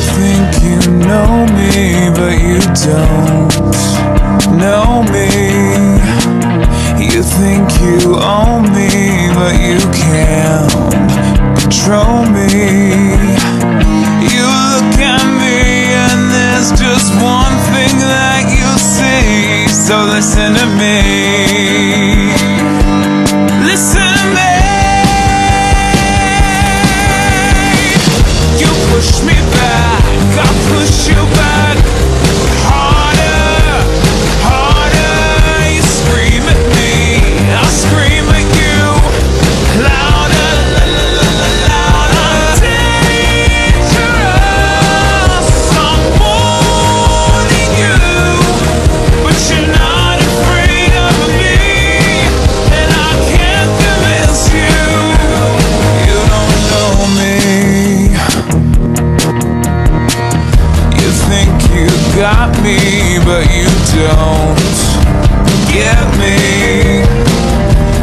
think you know me, but you don't know me. You think you own me, but you can't control me. You look at me, and there's just one thing that you see, so listen to me. Got me, but you don't get me.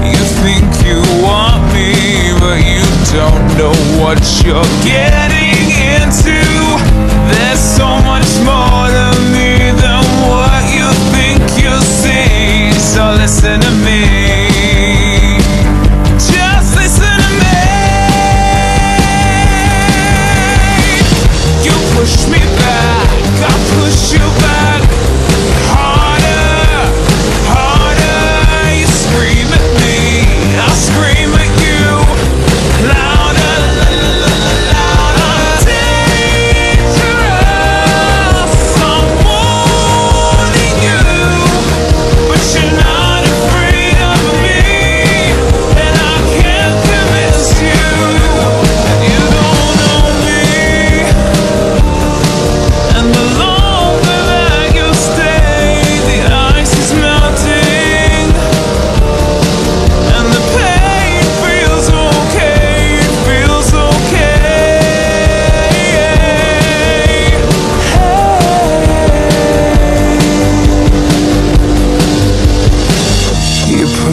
You think you want me, but you don't know what you're getting into. There's so much more to me than what you think you see. So listen to me.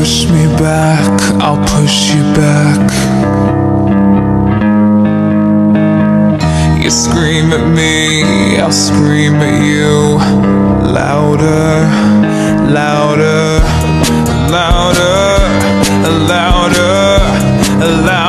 Push me back, I'll push you back. You scream at me, I'll scream at you. Louder, louder, louder, louder, louder.